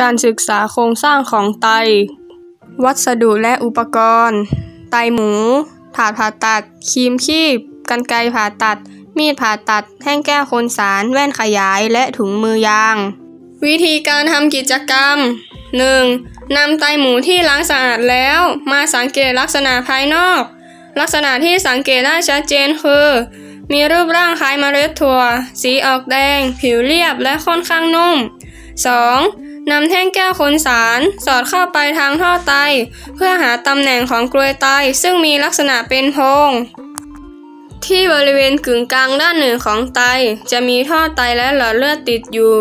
การศึกษาโครงสร้างของไต วัสดุและอุปกรณ์ ไตหมูถาดผ่าตัด ครีมคีบกรรไกผ่าตัด มีดผ่าตัด แท่งแก้วโคนสาร แว่นขยาย และถุงมือยาง วิธีการทำกิจกรรม 1. นำไตหมูที่ล้างสะอาดแล้ว มาสังเกตลักษณะภายนอก ลักษณะที่สังเกตได้ชัดเจนคือมีรูปร่างคล้ายเมล็ดถั่ว สีออกแดง ผิวเรียบและค่อนข้างนุ่ม 2. นำแท่งแก้วคนสาร สอดเข้าไปทางท่อไต เพื่อหาตำแหน่งของกรวยไตซึ่งมีลักษณะเป็นโพรงที่บริเวณกึ่งกลางด้านหนึ่งของไต จะมีท่อไตและหลอดเลือดติดอยู่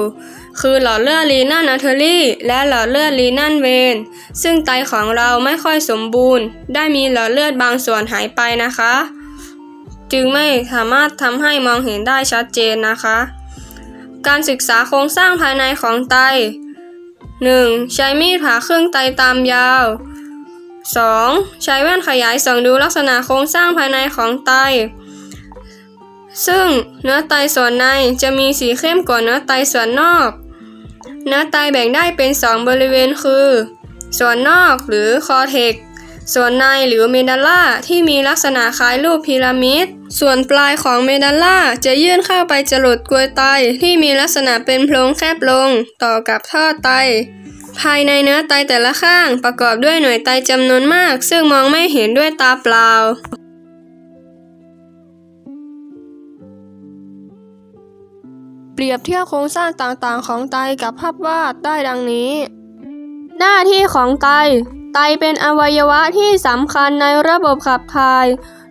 คือหลอดเลือด renal artery และหลอดเลือด renal vein ซึ่งไตของเราไม่ค่อยสมบูรณ์ ได้มีหลอดเลือดบางส่วนหายไปนะคะ จึงไม่สามารถทำให้มองเห็นได้ชัดเจนนะคะ การศึกษาโครงสร้างภายในของไต 1. ใช้มีดผ่าครึ่งไตตามยาว 2. ใช้แว่นขยายส่องดูลักษณะโครงสร้างภายในของไต ซึ่งเนื้อไตส่วนในจะมีสีเข้มกว่าเนื้อไตส่วนนอก เนื้อไตแบ่งได้เป็น 2 บริเวณคือ ส่วนนอกหรือคอเทก ส่วนในหรือเมดัลล่าที่มีลักษณะคล้ายรูปพีระมิด ส่วนปลายของเมดัลล่าจะยื่นเข้าไปจรดกลวยไตที่มีลักษณะเป็นโพรงแคบลง ต่อกับท่อไต ภายในเนื้อไตแต่ละข้างประกอบด้วยหน่วยไตจำนวนมาก ซึ่งมองไม่เห็นด้วยตาเปล่าเปรียบเทียบโครงสร้างต่างๆ ของไตกับภาพวาดได้ดังนี้ หน้าที่ของไต ไตเป็นอวัยวะที่สำคัญในระบบขับถ่าย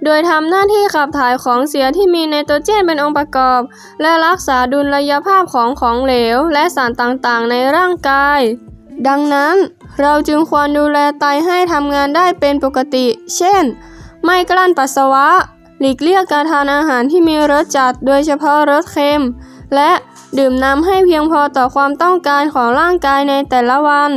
โดยทำหน้าที่ขับถ่ายของเสียที่มีไนโตรเจนเป็นองค์ประกอบ และรักษาดุลยภาพของของเหลว และสารต่างๆ ในร่างกาย ดังนั้น เราจึงควรดูแลไตให้ทำงานได้เป็นปกติ เช่น ไม่กลั้นปัสสาวะ หลีกเลี่ยงการทานอาหารที่มีรสจัด โดยเฉพาะรสเค็ม และดื่มน้ำให้เพียงพอต่อความต้องการของร่างกายในแต่ละวัน